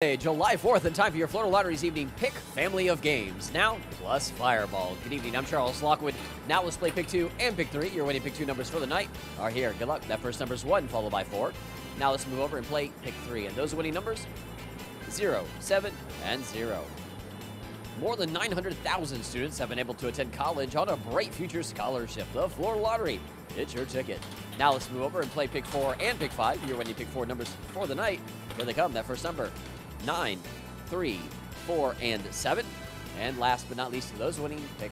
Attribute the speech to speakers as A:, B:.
A: July 4th, and time for your Florida Lottery's evening pick family of games. Now, plus Fireball. Good evening, I'm Charles Lockwood. Now let's play pick two and pick three. Your winning pick two numbers for the night are here. Good luck. That first number is one, followed by four. Now let's move over and play pick three. And those winning numbers, zero, seven, and zero. More than 900,000 students have been able to attend college on a Bright Future Scholarship. The Florida Lottery. It's your ticket. Now let's move over and play pick four and pick five. Your winning pick four numbers for the night. Here they come. That first number, nine, three, four, and seven. And last but not least, those winning pick